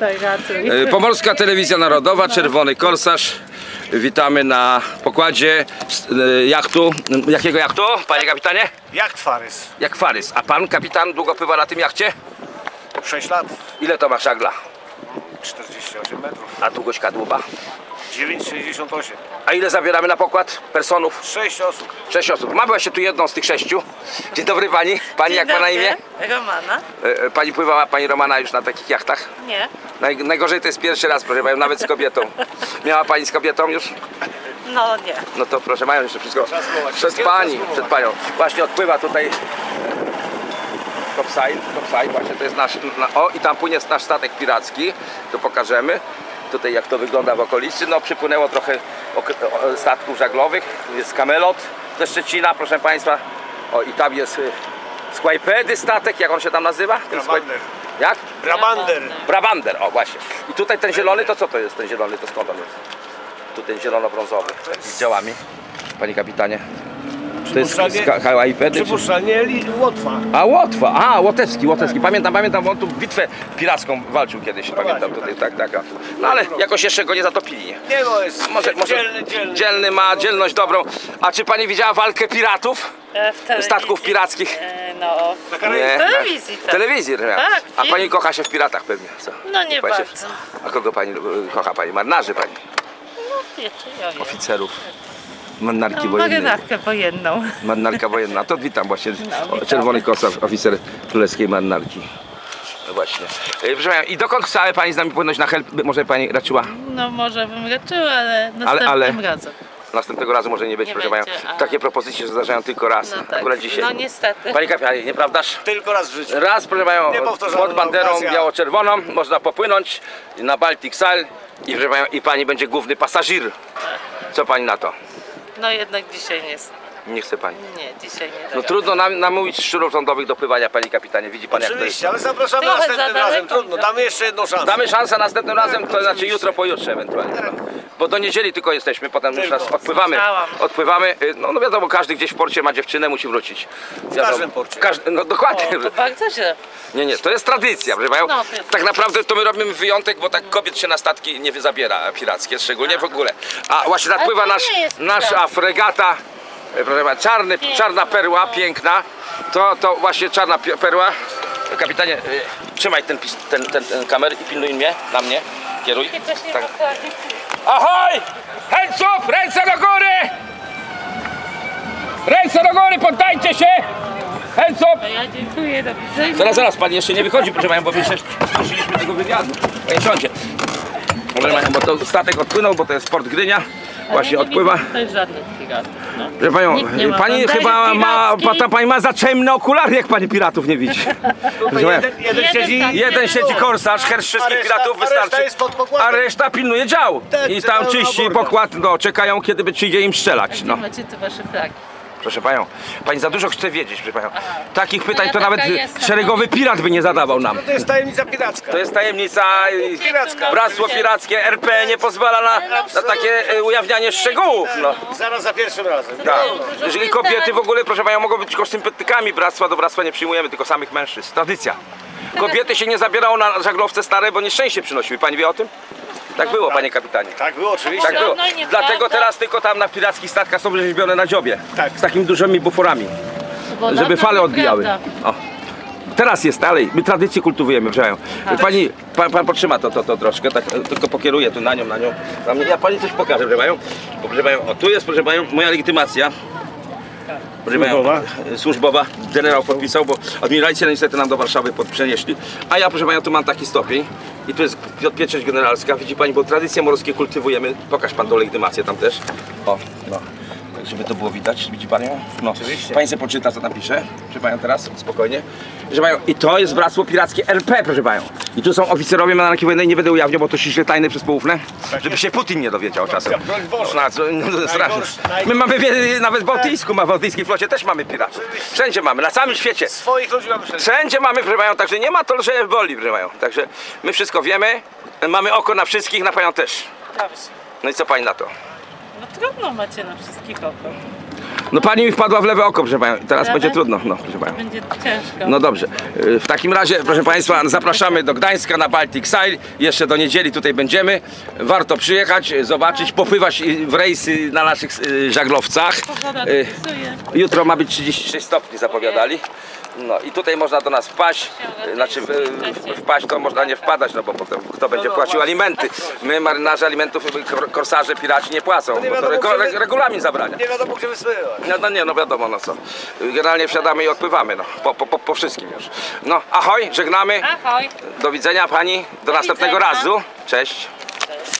Tak, raczej. E, Pomorska Telewizja Narodowa, Czerwony Korsarz. Witamy na pokładzie e, jachtu. Jakiego jachtu, panie kapitanie? Jak Farys? Jak Farys. A pan kapitan długo pływa na tym jachcie? 6 lat, Ile to ma szagla? 48 metrów, A długość kadłuba? 9,68. A ile zabieramy na pokład personów? 6 osób. Sześć osób. Mamy właśnie tu jedną z tych sześciu. Dzień dobry pani. Pani jak ma na imię? Romana? E, e, Pani pływała, pani Romana już na takich jachtach? Nie. Naj, najgorzej to jest pierwszy raz, proszę panią, nawet z kobietą. Miała pani z kobietą już? No nie. No to proszę mają jeszcze wszystko. Przed Wszystkiego pani, przed panią. Właśnie odpływa tutaj Topside, Topside, właśnie to jest nasz, na, o i tam płynie nasz statek piracki, to pokażemy. Tutaj jak to wygląda w okolicy, no przypłynęło trochę statków żaglowych, jest Kamelot ze Szczecina, proszę Państwa. O i tam jest y, z Kłajpedy statek, jak on się tam nazywa? Brabander. Jak? Brabander. Brabander, o właśnie. I tutaj ten zielony, to co to jest ten zielony, to skąd on jest? Tu ten zielono-brązowy, z działami, panie kapitanie. To jest z Przypuszczalnie- Łotwa. A Łotwa, a Łotewski, Łotewski. Pamiętam, pamiętam, bo on tu bitwę piracką walczył kiedyś, pamiętam tutaj, tak, tak. a- No ale jakoś jeszcze go nie zatopili. nie? Nie no, jest Może, może dzielny, dzielny. dzielny ma dzielność dobrą. A czy pani widziała walkę piratów? E, W telewizji. Statków pirackich? E, No. W telewizji, W tak. telewizji. nie? Tak, A pani kocha się w piratach pewnie, co? No nie Pani się- bardzo. A kogo pani y, kocha pani? Marynarzy pani? Wiecie, ja. Oficerów. Marynarki No, wojennej. marynarkę wojenną. Marynarka wojenna. To witam właśnie. O, Czerwony korsarz, oficer królewskiej marynarki. No właśnie. E, Proszę i dokąd chciałaby pani z nami płynąć na help? Może pani raczyła? No może bym raczyła, ale następnym ale- razem. Następnego razu może nie być, Nie proszę będzie, panią. a- Takie propozycje się zdarzają tylko raz. No tak. Akurat dzisiaj. No niestety. Pani kapitanie, nieprawdaż? Tylko raz w życiu. Raz, proszę panią, pod banderą biało-czerwoną można popłynąć na Baltic Sal i, proszę panią, i pani będzie główny pasażer. Co pani na to? No jednak dzisiaj nie. Nie chce pani. Nie, dzisiaj nie. No trudno nam, namówić szczurów rządowych do pływania, pani kapitanie. Widzi pan jak to jest. Oczywiście, ale zapraszamy Trochę następnym za razem. Trudno, damy jeszcze jedną szansę. Damy szansę następnym razem, to znaczy jutro, pojutrze ewentualnie. No. Bo do niedzieli tylko jesteśmy, potem już raz odpływamy. Słyszałam. Odpływamy, y, no, no wiadomo, każdy gdzieś w porcie ma dziewczynę, musi wrócić. Wiadomo. każdym porcie. Każdy, no dokładnie. O, to bardzo źle. Nie, nie, to jest tradycja. No, jest- Tak naprawdę to my robimy wyjątek, bo tak kobiet się na statki nie zabiera pirackie, szczególnie w ogóle. A właśnie nadpływa Ale to nasz, nasza fregata, proszę pana, czarny, czarna perła, piękna. To, to właśnie czarna perła. Kapitanie, y, trzymaj ten, pis- ten, ten, ten kamer i pilnuj mnie, na mnie, kieruj. Tak. Ahoj! Hands up! Ręce do góry! Ręce do góry, poddajcie się! Hands up! Ja dziękuję, do widzenia. Zaraz, zaraz, pan jeszcze nie wychodzi, proszę panią, bo jeszcze prosiliśmy tego wywiadu. Panie siądzie. Proszę panią, bo to statek odpłynął, bo to jest port Gdynia. Właśnie nie odpływa. tutaj żadnych piratów. No. Proszę panią, Nikt nie ma pani bandery chyba ma, pirackiej. ta pani ma za ciemne okulary, jak pani piratów nie widzi. Proszę panią, Jeden, jeden Jeden siedzi. tak. Jeden siedzi korsarz, her wszystkich A reszta- piratów a reszta wystarczy. jest pod pokładem. A reszta pilnuje dział. Tak, I tam czyści pokład, no czekają kiedy by przyjdzie im strzelać. No. No. Macie tu wasze flagi. Proszę panią, pani za dużo chce wiedzieć, proszę panią. Takich pytań ja to taka nawet jestem, szeregowy pirat by nie zadawał nam. To jest tajemnica piracka. To jest tajemnica. Piracka. Bractwo pirackie RP nie pozwala na, na takie e, ujawnianie szczegółów. No. Zaraz za pierwszym razem. Tak. Jeżeli kobiety w ogóle, proszę panią, mogą być tylko sympatykami bractwa, do bractwa nie przyjmujemy tylko samych mężczyzn. Tradycja. Kobiety się nie zabierało na żaglowce stare, bo nieszczęście przynosiły. Pani wie o tym? Tak było, panie kapitanie. Tak było oczywiście. Tak było. No. Dlatego teraz tylko tam na pirackich statkach są rzeźbione na dziobie. Tak. Z takimi dużymi buforami, żeby dawno fale odbijały. O. Teraz jest dalej. My tradycję kultywujemy, proszę panią. Pani, pan, pan potrzyma to, to, to troszkę, tak, e, tylko pokieruję tu na nią, na nią. Na mnie. Ja pani coś pokażę, proszę panią, o, tu jest, proszę panią, moja legitymacja. Służbowa? e, służbowa. Generał podpisał, bo admiralci niestety nam do Warszawy przenieśli. A ja, proszę panią, tu mam taki stopień. I tu jest pie- pieczęć generalska. Widzi pani, bo tradycje morskie kultywujemy. Pokaż pan tą legitymację tam też. O, no. Tak, żeby to było widać. Widzi pan ją? No. Oczywiście. Pani sobie poczyta, co tam pisze. Proszę panią teraz, spokojnie. Proszę panią, i to jest Bractwo Pirackie RP, proszę panią. I tu są oficerowie marynarki wojennej, nie będę ujawniał, bo to ściśle tajne przez poufne. Żeby się Putin nie dowiedział czasem. Na co, no, to straszne. My mamy wie- nawet w Bałtycku, ma w Bałtyckiej flocie też mamy piratów. Wszędzie mamy, na całym świecie. Swoich ludzi mamy wszędzie. Wszędzie mamy, proszę panią, także nie ma to, że boli, proszę panią. Także my wszystko wiemy, mamy oko na wszystkich, na panią też. No i co pani na to? No trudno macie na wszystkich oko. No pani mi wpadła w lewe oko, proszę panią. Teraz Lewe? będzie trudno, no proszę panią. Będzie ciężko. No dobrze. Y, W takim razie, proszę Państwa, zapraszamy do Gdańska na Baltic Side. Jeszcze do niedzieli tutaj będziemy. Warto przyjechać, y, zobaczyć, popływać y, w rejsy na naszych y, żaglowcach. Pogoda Y, dopisuje. Jutro ma być 36 stopni, zapowiadali. No i tutaj można do nas wpaść. Znaczy wpaść to można nie wpadać, no bo potem kto będzie płacił alimenty. My marynarze alimentów, kor- korsarze, piraci nie płacą, bo to regu- regulamin zabrania. Nie wiadomo gdzie wysyłać. No, no nie, no wiadomo, no co. Generalnie wsiadamy i odpływamy, no. Po, po, po, wszystkim już. No, ahoj, żegnamy. Ahoj. Do widzenia pani. Do, następnego widzenia. razu. Cześć.